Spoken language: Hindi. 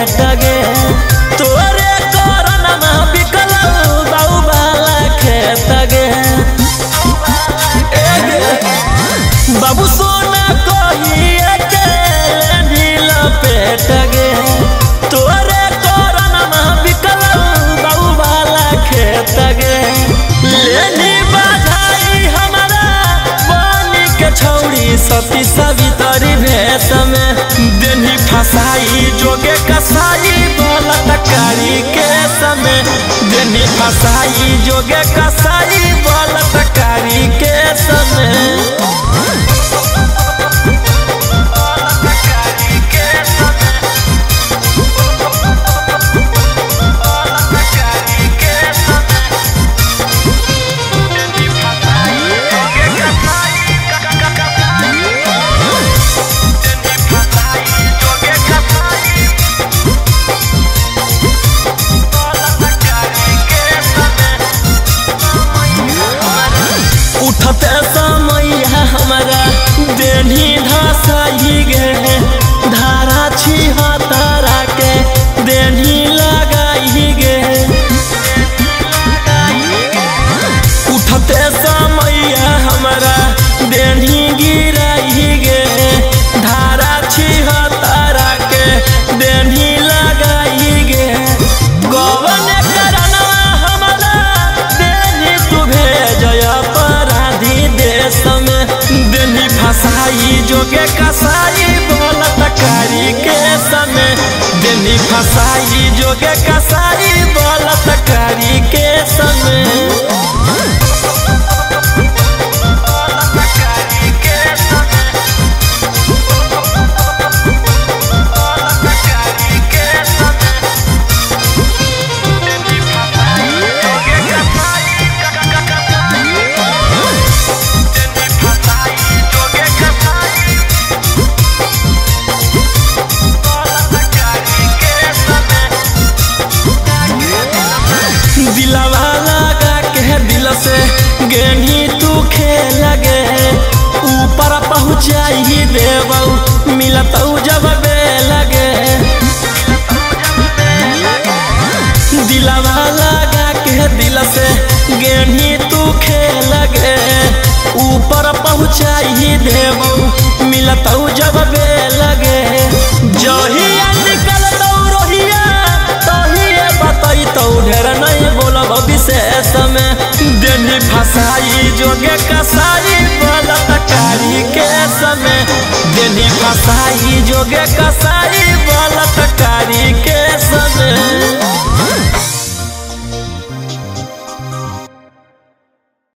पेट तोरे कोरोना बिकल बाला गे बाबू सोना कही के नील देनी फसाई जोगे कसाई बलतकारी के समय। देनी फसाई जोगे कसाई बलतकारी के समय। फसाई जोगे कसाई दिलवा लगा के दिल से तू खेल गे ऊपर पहुँचाई देबऊ मिलत जब लगे। दिलवा लगा के दिल से गेनी तू खेल गे ऊपर पहुँचाई देबऊ मिलत जब लगे जोगे कसाई बलतकारी के समय देनी कसाई जोगे कसाई बलतकारी